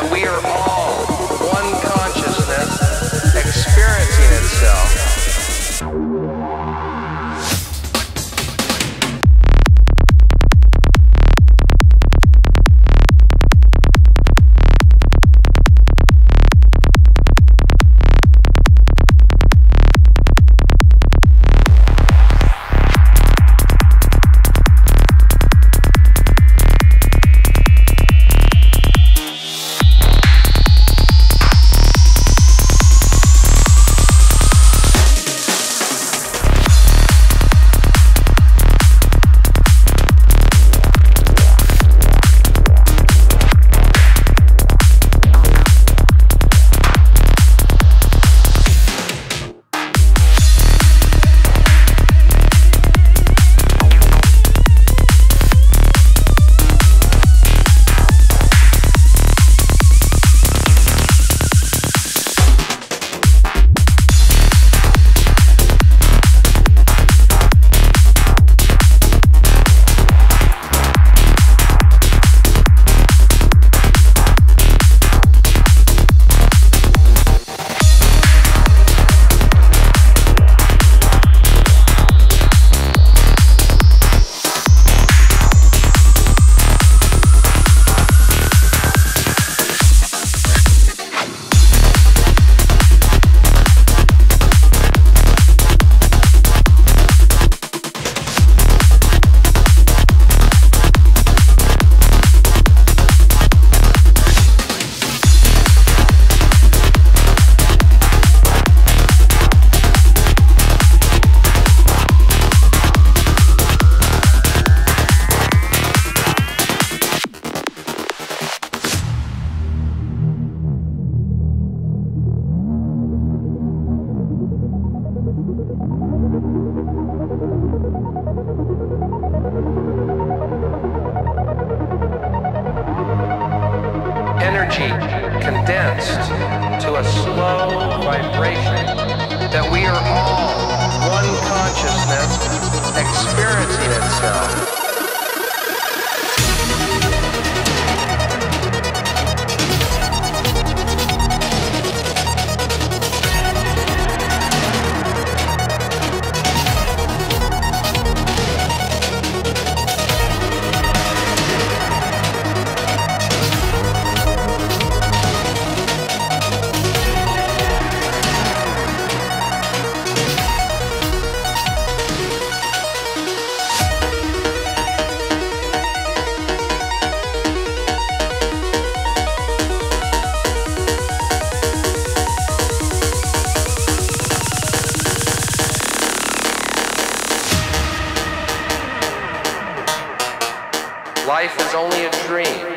that we are all one consciousness experiencing itself. Energy condensed to a slow vibration, that we are all one consciousness experiencing itself. Life is only a dream.